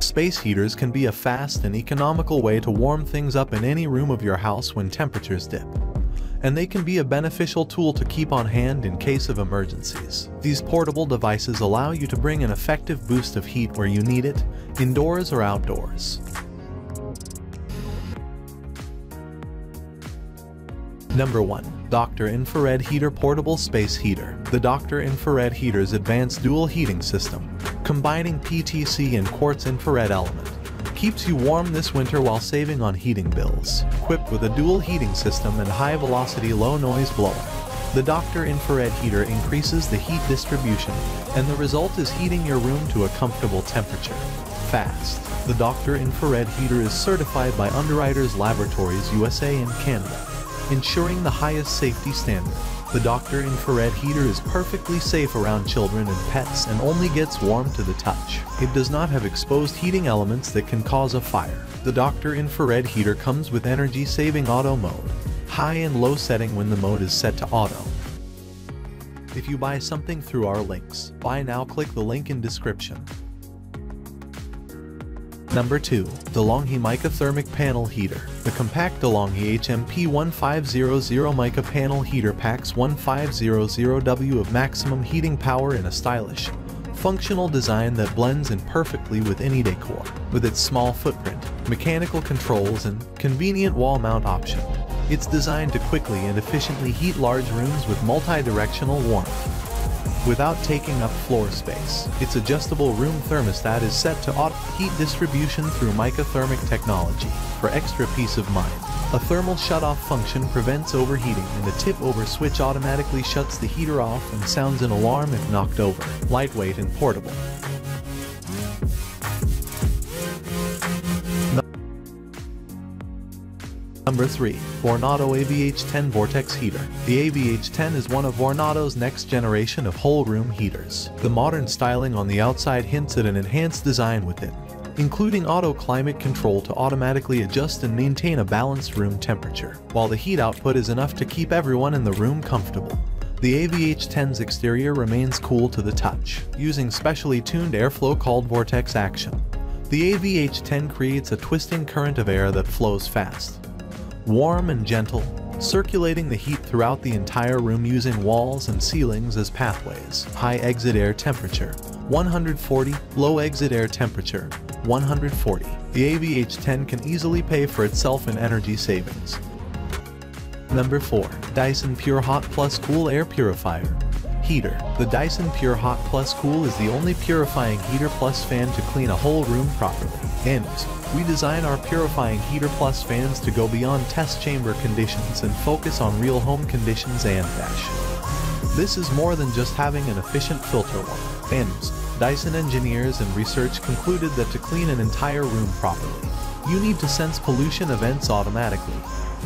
Space heaters can be a fast and economical way to warm things up in any room of your house when temperatures dip. And they can be a beneficial tool to keep on hand in case of emergencies. These portable devices allow you to bring an effective boost of heat where you need it, indoors or outdoors. Number 1. Dr. Infrared Heater Portable Space Heater. The Dr. Infrared Heater's advanced dual heating system, combining PTC and quartz infrared element, keeps you warm this winter while saving on heating bills. Equipped with a dual heating system and high-velocity low-noise blower, the Dr. Infrared Heater increases the heat distribution, and the result is heating your room to a comfortable temperature. Fast. The Dr. Infrared Heater is certified by Underwriters Laboratories USA and Canada ensuring the highest safety standard. The Dr. Infrared heater is perfectly safe around children and pets and only gets warm to the touch. It does not have exposed heating elements that can cause a fire. The Dr. Infrared heater comes with energy-saving auto mode, high and low setting when the mode is set to auto. If you buy something through our links, buy now click the link in description. Number 2. DeLonghi Mica Thermic Panel Heater. The compact DeLonghi HMP 1500 Mica Panel Heater packs 1500W of maximum heating power in a stylish, functional design that blends in perfectly with any decor. With its small footprint, mechanical controls, and convenient wall mount option, it's designed to quickly and efficiently heat large rooms with multi-directional warmth without taking up floor space. Its adjustable room thermostat is set to auto heat distribution through Mica Thermic technology for extra peace of mind. A thermal shutoff function prevents overheating and the tip-over switch automatically shuts the heater off and sounds an alarm if knocked over. Lightweight and portable. Number 3. Vornado AVH10 Vortex Heater. The AVH10 is one of Vornado's next generation of whole room heaters. The modern styling on the outside hints at an enhanced design within, including auto climate control to automatically adjust and maintain a balanced room temperature, while the heat output is enough to keep everyone in the room comfortable. The AVH10's exterior remains cool to the touch, using specially tuned airflow called vortex action. The AVH10 creates a twisting current of air that flows fast, warm and gentle, circulating the heat throughout the entire room using walls and ceilings as pathways. High exit air temperature, 140, low exit air temperature, 140. The AVH10 can easily pay for itself in energy savings. Number 4. Dyson Pure Hot Plus Cool Air Purifier Heater. The Dyson Pure Hot Plus Cool is the only purifying heater plus fan to clean a whole room properly. And we design our purifying heater plus fans to go beyond test chamber conditions and focus on real home conditions and fashion. This is more than just having an efficient filter one. Fans, Dyson engineers and research concluded that to clean an entire room properly, you need to sense pollution events automatically,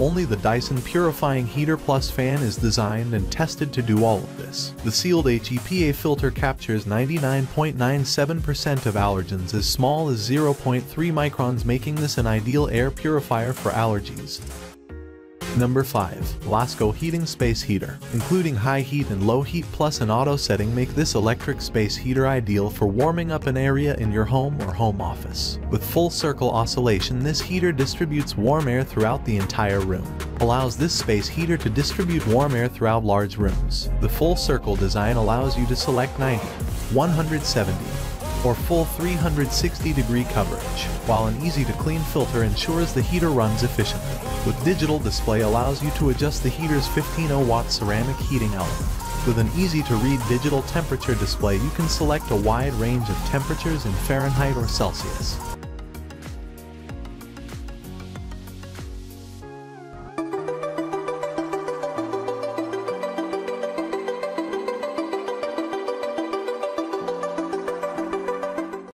only the Dyson Purifying Heater Plus fan is designed and tested to do all of this. The sealed HEPA filter captures 99.97% of allergens as small as 0.3 microns making this an ideal air purifier for allergies. Number 5. Lasko Heating Space Heater. Including high heat and low heat plus an auto setting make this electric space heater ideal for warming up an area in your home or home office. With full circle oscillation, this heater distributes warm air throughout the entire room. Allows this space heater to distribute warm air throughout large rooms. The full circle design allows you to select 90, 170, or full 360 degree coverage, while an easy to clean filter ensures the heater runs efficiently. With digital display allows you to adjust the heater's 1500 watt ceramic heating element. With an easy to read digital temperature display you can select a wide range of temperatures in Fahrenheit or Celsius.